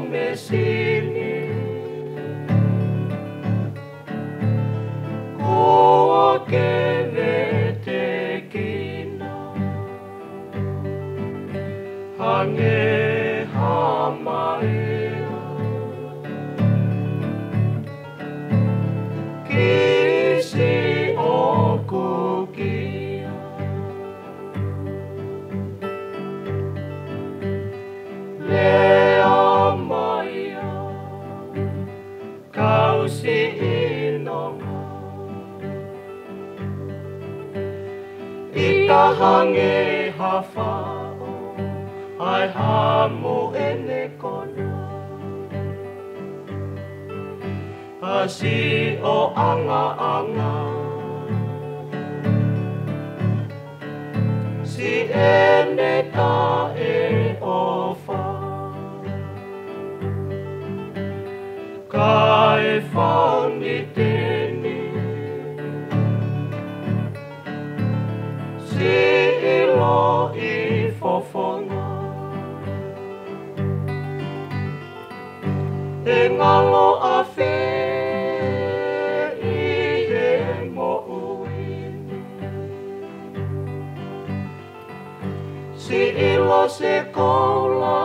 me Kausi inonga I ka hange hawhao Ai hamu e ne kona. Asi o anga anga. Si ene ta e ofa ilo i fofonga E ngalo a whē i he mo uini Si ilo se kola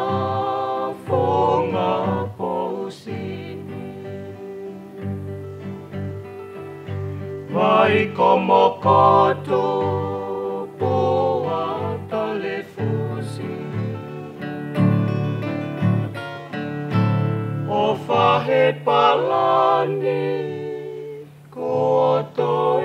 Ai como pato poa O fahe palani kotoi.